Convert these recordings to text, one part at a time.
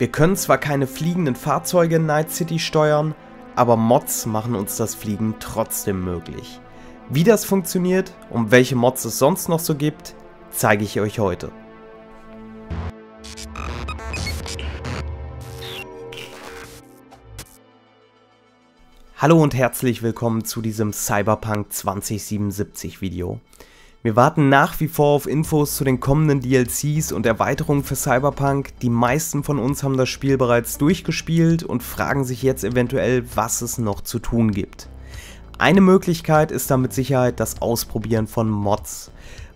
Wir können zwar keine fliegenden Fahrzeuge in Night City steuern, aber Mods machen uns das Fliegen trotzdem möglich. Wie das funktioniert und welche Mods es sonst noch so gibt, zeige ich euch heute. Hallo und herzlich willkommen zu diesem Cyberpunk 2077 Video. Wir warten nach wie vor auf Infos zu den kommenden DLCs und Erweiterungen für Cyberpunk. Die meisten von uns haben das Spiel bereits durchgespielt und fragen sich jetzt eventuell, was es noch zu tun gibt. Eine Möglichkeit ist da mit Sicherheit das Ausprobieren von Mods.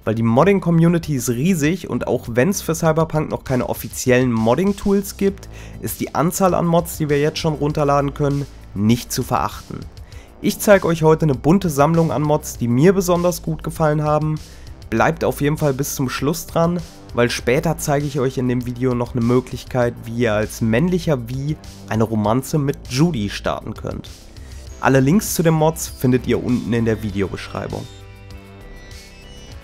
Weil die Modding-Community ist riesig und auch wenn es für Cyberpunk noch keine offiziellen Modding-Tools gibt, ist die Anzahl an Mods, die wir jetzt schon runterladen können, nicht zu verachten. Ich zeige euch heute eine bunte Sammlung an Mods, die mir besonders gut gefallen haben. Bleibt auf jeden Fall bis zum Schluss dran, weil später zeige ich euch in dem Video noch eine Möglichkeit, wie ihr als männlicher Wie eine Romanze mit Judy starten könnt. Alle Links zu den Mods findet ihr unten in der Videobeschreibung.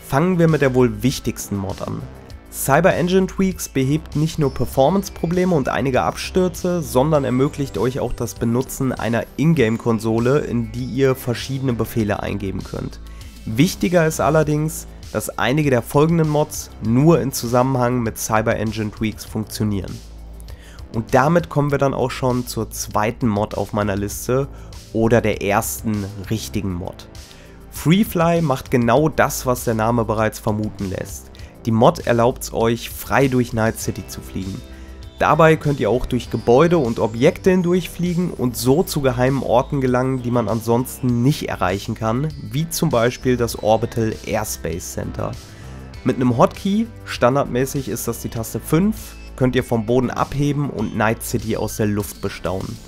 Fangen wir mit der wohl wichtigsten Mod an. Cyber Engine Tweaks behebt nicht nur Performance-Probleme und einige Abstürze, sondern ermöglicht euch auch das Benutzen einer Ingame-Konsole, in die ihr verschiedene Befehle eingeben könnt. Wichtiger ist allerdings, dass einige der folgenden Mods nur in Zusammenhang mit Cyber Engine Tweaks funktionieren. Und damit kommen wir dann auch schon zur zweiten Mod auf meiner Liste oder der ersten richtigen Mod. Freefly macht genau das, was der Name bereits vermuten lässt. Die Mod erlaubt es euch, frei durch Night City zu fliegen. Dabei könnt ihr auch durch Gebäude und Objekte hindurchfliegen und so zu geheimen Orten gelangen, die man ansonsten nicht erreichen kann, wie zum Beispiel das Orbital Airspace Center. Mit einem Hotkey, standardmäßig ist das die Taste 5, könnt ihr vom Boden abheben und Night City aus der Luft bestaunen.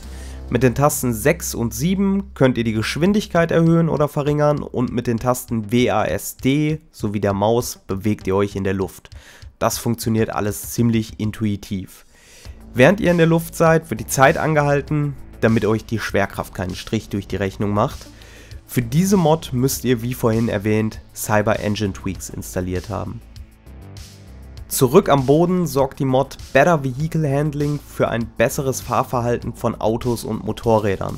Mit den Tasten 6 und 7 könnt ihr die Geschwindigkeit erhöhen oder verringern und mit den Tasten WASD sowie der Maus bewegt ihr euch in der Luft. Das funktioniert alles ziemlich intuitiv. Während ihr in der Luft seid, wird die Zeit angehalten, damit euch die Schwerkraft keinen Strich durch die Rechnung macht. Für diese Mod müsst ihr wie vorhin erwähnt Cyber Engine Tweaks installiert haben. Zurück am Boden sorgt die Mod Better Vehicle Handling für ein besseres Fahrverhalten von Autos und Motorrädern.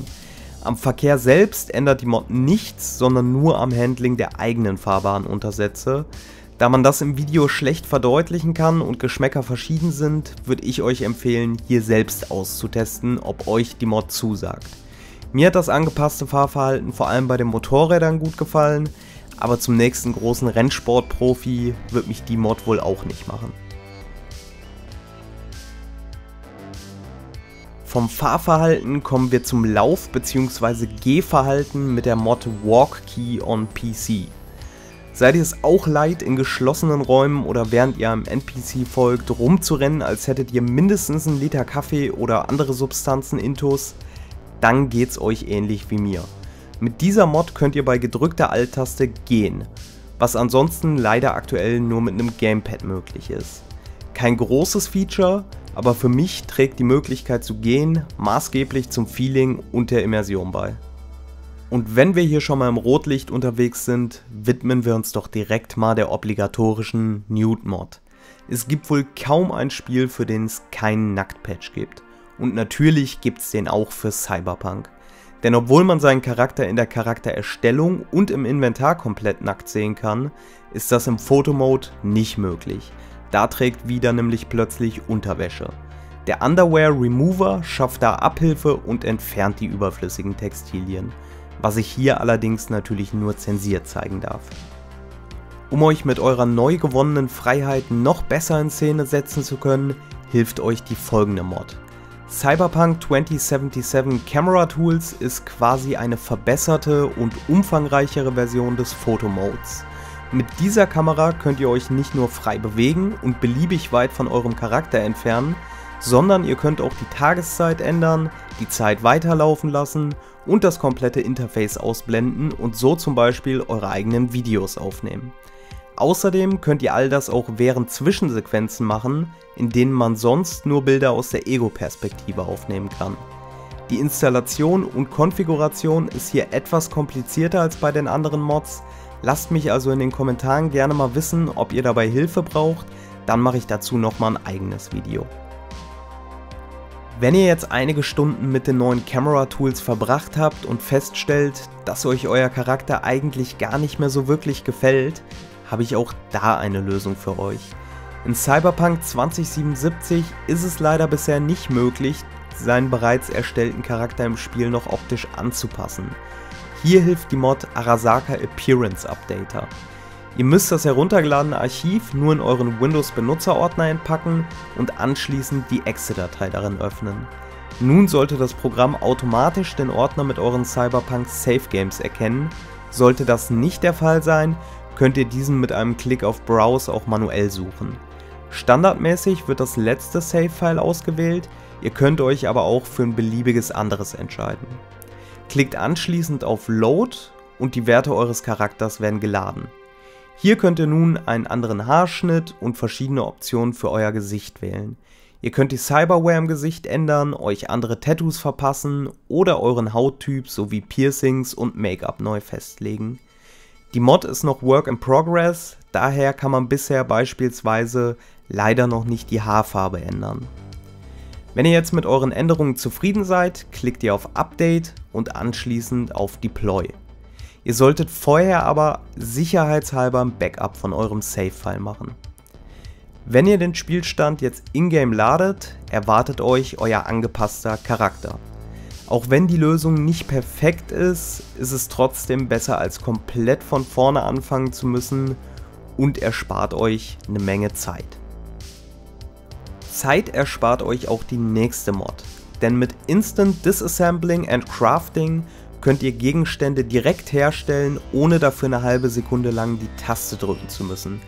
Am Verkehr selbst ändert die Mod nichts, sondern nur am Handling der eigenen Fahrbahnuntersätze. Da man das im Video schlecht verdeutlichen kann und Geschmäcker verschieden sind, würde ich euch empfehlen, hier selbst auszutesten, ob euch die Mod zusagt. Mir hat das angepasste Fahrverhalten vor allem bei den Motorrädern gut gefallen, aber zum nächsten großen Rennsportprofi wird mich die Mod wohl auch nicht machen. Vom Fahrverhalten kommen wir zum Lauf- bzw. Gehverhalten mit der Mod Walk Key on PC. Seid ihr es auch leid, in geschlossenen Räumen oder während ihr einem NPC folgt, rumzurennen, als hättet ihr mindestens einen Liter Kaffee oder andere Substanzen intus? Dann geht's euch ähnlich wie mir. Mit dieser Mod könnt ihr bei gedrückter Alt-Taste gehen, was ansonsten leider aktuell nur mit einem Gamepad möglich ist. Kein großes Feature, aber für mich trägt die Möglichkeit zu gehen maßgeblich zum Feeling und der Immersion bei. Und wenn wir hier schon mal im Rotlicht unterwegs sind, widmen wir uns doch direkt mal der obligatorischen Nude-Mod. Es gibt wohl kaum ein Spiel, für den es keinen Nacktpatch gibt. Und natürlich gibt es den auch für Cyberpunk. Denn obwohl man seinen Charakter in der Charaktererstellung und im Inventar komplett nackt sehen kann, ist das im Fotomode nicht möglich. Da trägt wieder nämlich plötzlich Unterwäsche. Der Underwear Remover schafft da Abhilfe und entfernt die überflüssigen Textilien, was ich hier allerdings natürlich nur zensiert zeigen darf. Um euch mit eurer neu gewonnenen Freiheit noch besser in Szene setzen zu können, hilft euch die folgende Mod. Cyberpunk 2077 Camera Tools ist quasi eine verbesserte und umfangreichere Version des Fotomodes. Mit dieser Kamera könnt ihr euch nicht nur frei bewegen und beliebig weit von eurem Charakter entfernen, sondern ihr könnt auch die Tageszeit ändern, die Zeit weiterlaufen lassen und das komplette Interface ausblenden und so zum Beispiel eure eigenen Videos aufnehmen. Außerdem könnt ihr all das auch während Zwischensequenzen machen, in denen man sonst nur Bilder aus der Ego-Perspektive aufnehmen kann. Die Installation und Konfiguration ist hier etwas komplizierter als bei den anderen Mods, lasst mich also in den Kommentaren gerne mal wissen, ob ihr dabei Hilfe braucht, dann mache ich dazu nochmal ein eigenes Video. Wenn ihr jetzt einige Stunden mit den neuen Camera Tools verbracht habt und feststellt, dass euch euer Charakter eigentlich gar nicht mehr so wirklich gefällt, habe ich auch da eine Lösung für euch. In Cyberpunk 2077 ist es leider bisher nicht möglich, seinen bereits erstellten Charakter im Spiel noch optisch anzupassen. Hier hilft die Mod Arasaka Appearance Updater. Ihr müsst das heruntergeladene Archiv nur in euren Windows-Benutzerordner entpacken und anschließend die Exe-Datei darin öffnen. Nun sollte das Programm automatisch den Ordner mit euren Cyberpunk Save Games erkennen. Sollte das nicht der Fall sein, könnt ihr diesen mit einem Klick auf Browse auch manuell suchen. Standardmäßig wird das letzte Save-File ausgewählt, ihr könnt euch aber auch für ein beliebiges anderes entscheiden. Klickt anschließend auf Load und die Werte eures Charakters werden geladen. Hier könnt ihr nun einen anderen Haarschnitt und verschiedene Optionen für euer Gesicht wählen. Ihr könnt die Cyberware im Gesicht ändern, euch andere Tattoos verpassen oder euren Hauttyp sowie Piercings und Make-up neu festlegen. Die Mod ist noch Work in Progress, daher kann man bisher beispielsweise leider noch nicht die Haarfarbe ändern. Wenn ihr jetzt mit euren Änderungen zufrieden seid, klickt ihr auf Update und anschließend auf Deploy. Ihr solltet vorher aber sicherheitshalber ein Backup von eurem Save-File machen. Wenn ihr den Spielstand jetzt in-game ladet, erwartet euch euer angepasster Charakter. Auch wenn die Lösung nicht perfekt ist, ist es trotzdem besser als komplett von vorne anfangen zu müssen und erspart euch eine Menge Zeit. Zeit erspart euch auch die nächste Mod, denn mit Instant Disassembling and Crafting könnt ihr Gegenstände direkt herstellen, ohne dafür eine halbe Sekunde lang die Taste drücken zu müssen.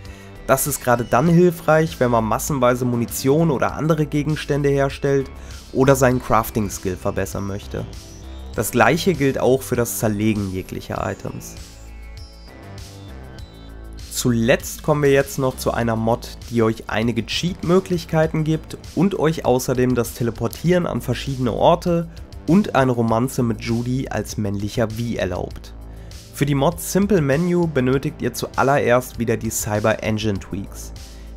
Das ist gerade dann hilfreich, wenn man massenweise Munition oder andere Gegenstände herstellt oder seinen Crafting-Skill verbessern möchte. Das gleiche gilt auch für das Zerlegen jeglicher Items. Zuletzt kommen wir jetzt noch zu einer Mod, die euch einige Cheat-Möglichkeiten gibt und euch außerdem das Teleportieren an verschiedene Orte und eine Romanze mit Judy als männlicher V erlaubt. Für die Mod Simple Menu benötigt ihr zuallererst wieder die Cyber Engine Tweaks.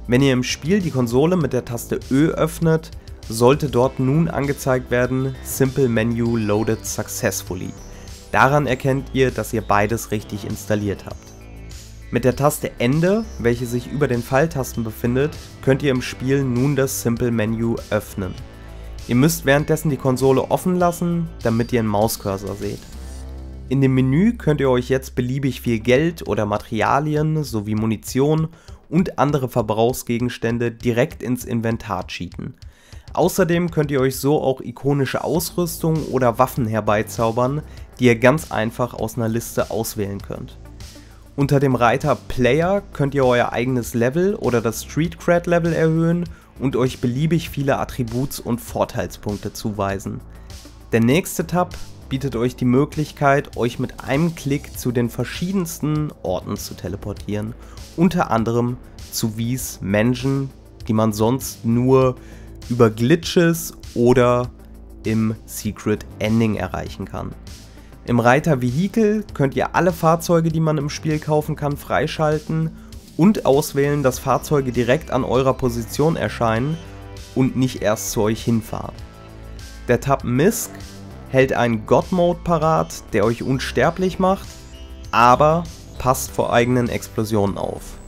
Wenn ihr im Spiel die Konsole mit der Taste Ö öffnet, sollte dort nun angezeigt werden Simple Menu Loaded Successfully. Daran erkennt ihr, dass ihr beides richtig installiert habt. Mit der Taste Ende, welche sich über den Pfeiltasten befindet, könnt ihr im Spiel nun das Simple Menu öffnen. Ihr müsst währenddessen die Konsole offen lassen, damit ihr einen Mauscursor seht. In dem Menü könnt ihr euch jetzt beliebig viel Geld oder Materialien sowie Munition und andere Verbrauchsgegenstände direkt ins Inventar cheaten. Außerdem könnt ihr euch so auch ikonische Ausrüstung oder Waffen herbeizaubern, die ihr ganz einfach aus einer Liste auswählen könnt. Unter dem Reiter Player könnt ihr euer eigenes Level oder das Street Cred Level erhöhen und euch beliebig viele Attributs- und Vorteilspunkte zuweisen. Der nächste Tab bietet euch die Möglichkeit, euch mit einem Klick zu den verschiedensten Orten zu teleportieren, unter anderem zu Wies Menschen, die man sonst nur über Glitches oder im Secret Ending erreichen kann. Im Reiter Vehikel könnt ihr alle Fahrzeuge, die man im Spiel kaufen kann, freischalten und auswählen, dass Fahrzeuge direkt an eurer Position erscheinen und nicht erst zu euch hinfahren. Der Tab Misk hält einen God Mode parat, der euch unsterblich macht, aber passt vor eigenen Explosionen auf.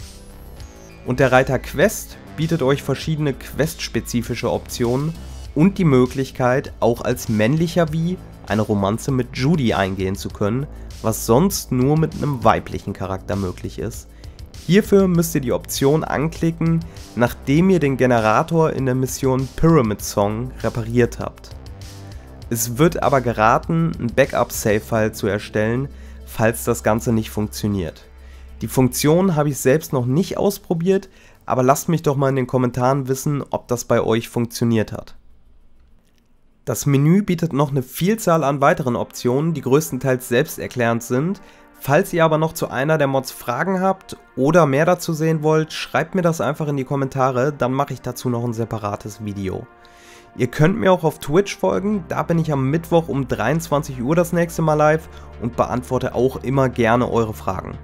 Und der Reiter Quest bietet euch verschiedene questspezifische Optionen und die Möglichkeit, auch als männlicher wie eine Romanze mit Judy eingehen zu können, was sonst nur mit einem weiblichen Charakter möglich ist. Hierfür müsst ihr die Option anklicken, nachdem ihr den Generator in der Mission Pyramid Song repariert habt. Es wird aber geraten, ein Backup-Save-File zu erstellen, falls das Ganze nicht funktioniert. Die Funktion habe ich selbst noch nicht ausprobiert, aber lasst mich doch mal in den Kommentaren wissen, ob das bei euch funktioniert hat. Das Menü bietet noch eine Vielzahl an weiteren Optionen, die größtenteils selbsterklärend sind, Falls ihr aber noch zu einer der Mods Fragen habt oder mehr dazu sehen wollt, schreibt mir das einfach in die Kommentare, dann mache ich dazu noch ein separates Video. Ihr könnt mir auch auf Twitch folgen, da bin ich am Mittwoch um 23 Uhr das nächste Mal live und beantworte auch immer gerne eure Fragen.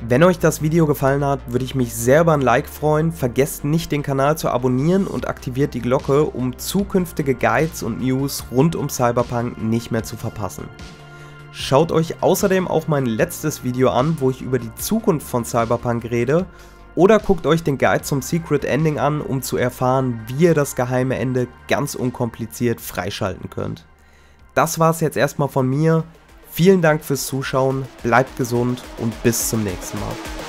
Wenn euch das Video gefallen hat, würde ich mich sehr über ein Like freuen. Vergesst nicht den Kanal zu abonnieren und aktiviert die Glocke, um zukünftige Guides und News rund um Cyberpunk nicht mehr zu verpassen. Schaut euch außerdem auch mein letztes Video an, wo ich über die Zukunft von Cyberpunk rede oder guckt euch den Guide zum Secret Ending an, um zu erfahren, wie ihr das geheime Ende ganz unkompliziert freischalten könnt. Das war's jetzt erstmal von mir. Vielen Dank fürs Zuschauen, bleibt gesund und bis zum nächsten Mal.